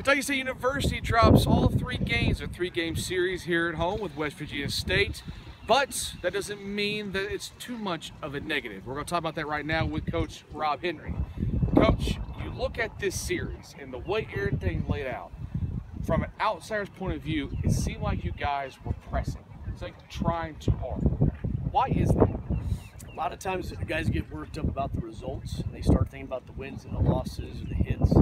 Kentucky State University drops all three games, a three-game series here at home with West Virginia State. But that doesn't mean that it's too much of a negative. We're going to talk about that right now with Coach Rob Henry. Coach, you look at this series and the way everything laid out, from an outsider's point of view, it seemed like you guys were pressing. It's like trying too hard. Why is that? A lot of times guys get worked up about the results and they start thinking about the wins and the losses and the hits,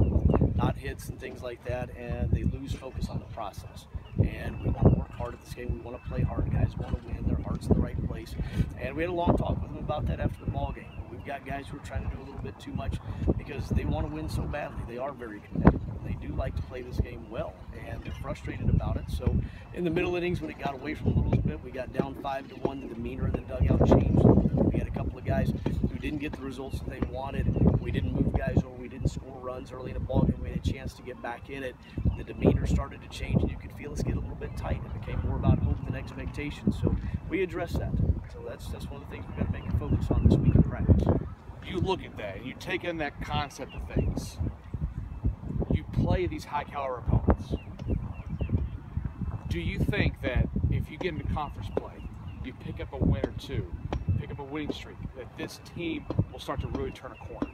not hits and things like that, and they lose focus on the process. And we want to work hard at this game. We want to play hard. Guys want to win. Their heart's in the right place. And we had a long talk with about that after the ball game. We've got guys who are trying to do a little bit too much because they want to win so badly. They are very competitive. They do like to play this game well, and they're frustrated about it. So, in the middle innings, when it got away from a little bit, we got down five to one. The demeanor in the dugout changed. We had a couple of guys who didn't get the results that they wanted. We didn't move guys or we didn't score runs early in the ball game. We had a chance to get back in it. The demeanor started to change, and you could feel us get a little bit tight. It became more about hope than expectation. So we address that. So that's that's one of the things we've got to make a focus on this week in practice. You look at that and you take in that concept of things. You play these high caliber opponents. Do you think that if you get into conference play, you pick up a win or two, pick up a winning streak, that this team will start to really turn a corner?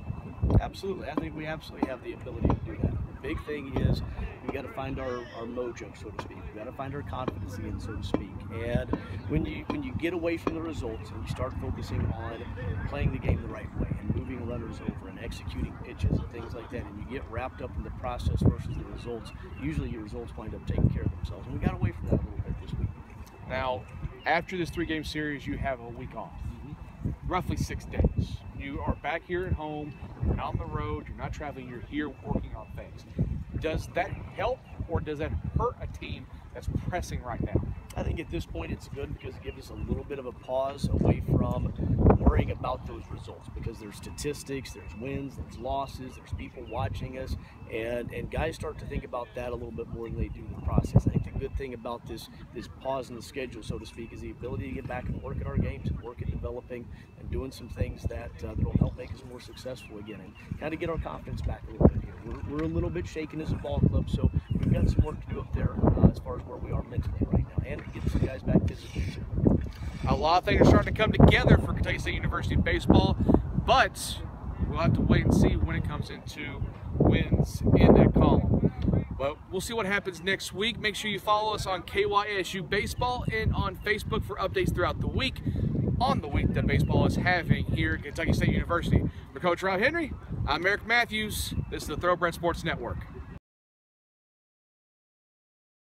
Absolutely. I think we absolutely have the ability to do that. Big thing is we got to find our, our mojo, so to speak. We got to find our confidence again, so to speak. And when you when you get away from the results and you start focusing on playing the game the right way and moving runners over and executing pitches and things like that, and you get wrapped up in the process versus the results, usually your results wind up taking care of themselves. And we got away from that a little bit this week. Now, after this three game series, you have a week off, roughly six days. You are back here at home, you're not on the road, you're not traveling, you're here working on things. Does that help or does that hurt a team that's pressing right now? I think at this point it's good because it gives us a little bit of a pause away from worrying about those results because there's statistics, there's wins, there's losses, there's people watching us, and and guys start to think about that a little bit more than they do the process. I think the good thing about this this pause in the schedule, so to speak, is the ability to get back and work at our games and work at developing and doing some things that uh, that will help make us more successful again and kind of get our confidence back a little bit here. We're, we're a little bit shaken as a ball club, so we've got some work to do up there uh, as far as where we are mentally right now and to get some guys back. A lot of things are starting to come together for Kentucky State University baseball, but we'll have to wait and see when it comes into wins in that column. But we'll see what happens next week. Make sure you follow us on KYSU Baseball and on Facebook for updates throughout the week on the week that baseball is having here at Kentucky State University. For Coach Rob Henry, I'm Eric Matthews. This is the Thorobred Sports Network.